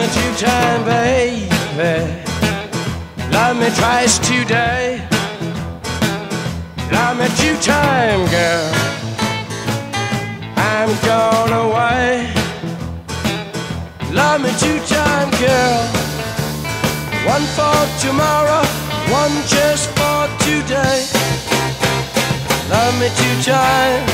me two time, baby. Love me twice today. Love me two time, girl. I'm gone away. Love me two time, girl. One for tomorrow, one just for today. Love me two times,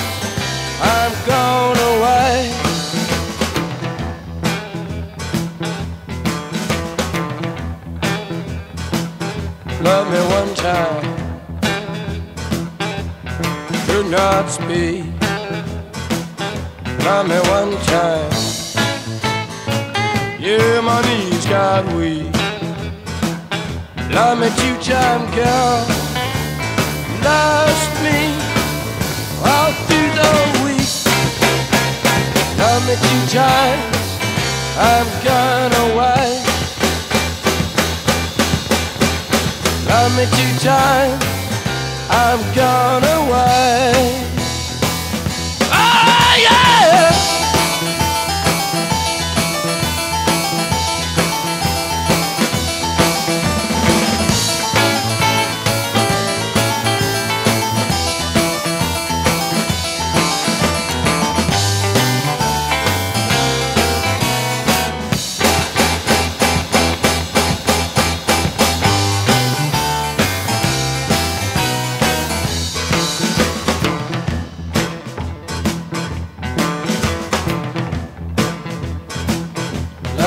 Love me one time, could not speak. Love me one time, yeah, my knees got weak. Love me two time, girl. Lost me all through the week. Love me two times, I'm gone away. Me two times, I'm gone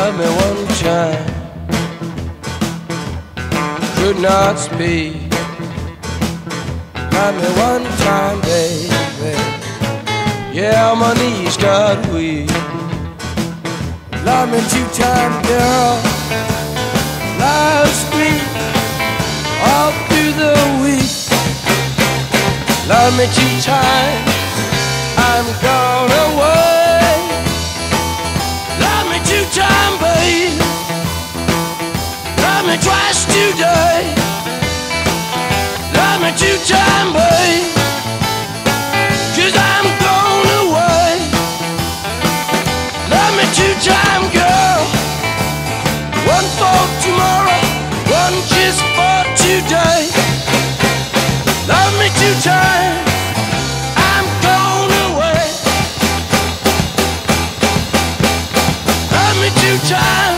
Love me one time, could not speak. Love me one time, baby. Yeah, my knees got weak. Love me two time, girl. Lost me all through the week. Love me two times, I'm gone away. Me twice today. Love me two time, babe. Cause I'm gone away. Love me two time, girl. One for tomorrow, one just for today. Love me two times. I'm